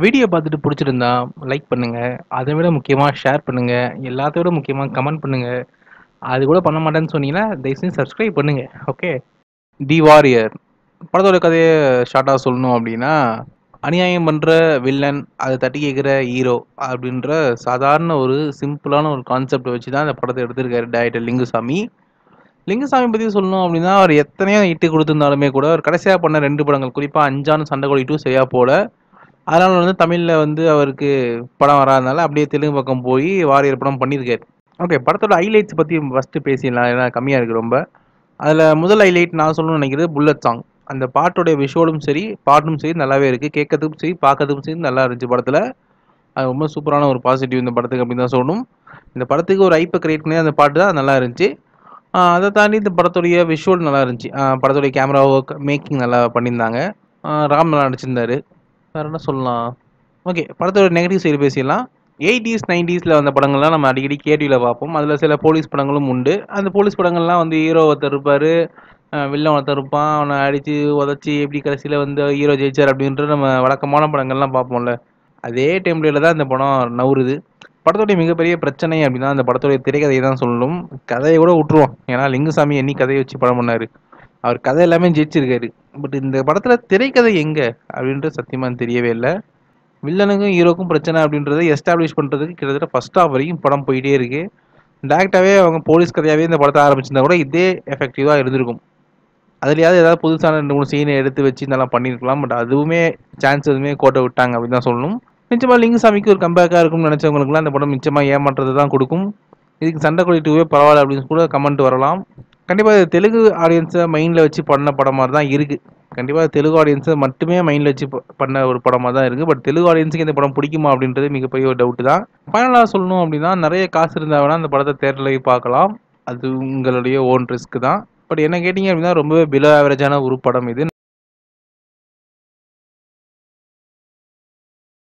Video பார்த்துட்டு பிடிச்சிருந்தா like பண்ணுங்க. அதை விட முக்கியமாக ஷேர் பண்ணுங்க. எல்லாத்தையும் விட முக்கியமாக கமெண்ட் பண்ணுங்க. அது கூட பண்ண மாட்டேன்னு சொன்னீங்கன்னா தயவுசெய்து சப்ஸ்கிரைப் பண்ணுங்க. ஓகே தி வாரியர் படத்தோட கதையை ஷார்ட்டாக சொல்லணும் அப்படின்னா அநியாயம் பண்ணுற வில்லன் அதை தட்டி கேட்குற ஹீரோ அப்படின்ற சாதாரண ஒரு சிம்பிளான ஒரு கான்செப்டை வச்சு தான் அந்த படத்தை எடுத்திருக்காரு டேரக்டர் லிங்குசாமி. லிங்குசாமி பற்றி சொல்லணும் அப்படின்னா அவர் எத்தனையோ இட்டு கொடுத்துருந்தாலுமே கூட அவர் கடைசியாக பண்ண ரெண்டு படங்கள் குறிப்பாக அஞ்சான சண்டை டூ செய்யா போல. அதனால வந்து தமிழில் வந்து அவருக்கு படம் வராதனால அப்படியே தெலுங்கு பக்கம் போய் வாரியர் படம் பண்ணியிருக்காரு. ஓகே படத்தோட ஹைலைட்ஸ் பற்றி ஃபஸ்ட்டு பேசிடலாம் ஏன்னா கம்மியாக இருக்குது ரொம்ப. அதில் முதல் ஹைலைட் நான் சொல்லணும்னு நினைக்கிறது புல்லட் சாங் அந்த பாட்டோடைய விஷுவலும் சரி பாட்டும் சரி நல்லாவே இருக்குது கேட்கறதுக்கும் சரி பார்க்கறதுக்கும் சரி நல்லா இருந்துச்சு படத்தில். அது ரொம்ப சூப்பரான ஒரு பாசிட்டிவ் இந்த படத்துக்கு அப்படின்னு தான் சொல்லணும். இந்த படத்துக்கு ஒரு ஐப்பை கிரியேட் பண்ணி அந்த பாட்டு தான் நல்லா இருந்துச்சு. அதை தாண்டி இந்த படத்துடைய விஷுவல் நல்லா இருந்துச்சு. படத்துடைய கேமரா ஒர்க் மேக்கிங் நல்லா பண்ணியிருந்தாங்க. ராம் நல்லா நடிச்சிருந்தாரு. வேறு என்ன சொல்லலாம்? ஓகே படத்தோட நெகட்டிவ் சைடு பேசிடலாம். எயிட்டிஸ் நைன்டிஸில் வந்த படங்கள்லாம் நம்ம அடிக்கடி கேடிவியில் பார்ப்போம். அதில் சில போலீஸ் படங்களும் உண்டு. அந்த போலீஸ் படங்கள்லாம் வந்து ஹீரோ ஒருத்தர் இருப்பார் வில்லன் ஒருத்தர் இருப்பான். அவனை அடித்து உதச்சி எப்படி கடைசியில் வந்து ஹீரோ ஜெயிச்சார் அப்படின்ற நம்ம வழக்கமான படங்கள்லாம் பார்ப்போம்ல. அதே டைம்ல தான் இந்த படம் நவுறுது படத்துடைய மிகப்பெரிய பிரச்சனை அப்படின்னா அந்த படத்துடைய திரைக்கதையை தான் சொல்லணும். கதையை கூட விட்டுருவோம். ஏன்னா லிங்குசாமி என்னி கதையை வச்சு படம் பண்ணார். அவர் கதை எல்லாமே ஜெயிச்சிருக்காரு. பட் இந்த படத்தில் திரைக்கதை எங்கே அப்படின்றது சத்தியமாக தெரியவே இல்லை. வில்லனுக்கும் ஹீரோக்கும் பிரச்சனை அப்படின்றத எஸ்டாப்ளிஷ் பண்ணுறதுக்கு கிட்டத்தட்ட ஃபஸ்ட் ஆஃப் வரைக்கும் படம் போயிட்டே இருக்குது டேரக்டாகவே அவங்க போலீஸ் கதையாகவே இந்த படத்தை ஆரம்பிச்சிருந்தா கூட இதே எஃபெக்டிவாக இருந்திருக்கும். அதுலையாவது ஏதாவது புதுசான ரெண்டு மூணு சீனை எடுத்து வச்சு நல்லா பண்ணியிருக்கலாம் பட் அதுவுமே சான்ஸ் எதுவுமே கோட்டை விட்டாங்க அப்படின்னு தான் சொல்லணும். நிச்சயமாக லிங்குசாமிக்கு ஒரு கம்பேக்காக இருக்கும்னு நினச்சவங்களுக்குலாம் அந்த படம் மிச்சமாக ஏமாற்றது தான் கொடுக்கும். இதுக்கு சண்டை கொடி டூவே பரவாயில்ல அப்படின்னு கூட கமெண்ட் வரலாம். கண்டிப்பாக இது தெலுங்கு ஆடியன்ஸை மைண்டில் வச்சு பண்ண படம் மாதிரி தான் இருக்குது கண்டிப்பாக தெலுங்கு ஆடியன்ஸை மட்டுமே மைண்டில் வச்சு ப- பண்ண ஒரு படமாக தான் இருக்குது பட் தெலுங்கு ஆடியன்ஸுக்கு இந்த படம் பிடிக்குமா அப்படின்றது மிகப்பெரிய ஒரு டவுட்டு தான். ஃபைனலாக சொல்லணும் அப்படின்னா நிறைய காசு இருந்தால் வேணால் அந்த படத்தை தேட்டரில் பார்க்கலாம். அது உங்களுடைய ஓன் ரிஸ்க் தான். பட் என்ன கேட்டிங்க அப்படின்னா ரொம்பவே பிலோ ஆவரேஜான ஒரு படம் இது.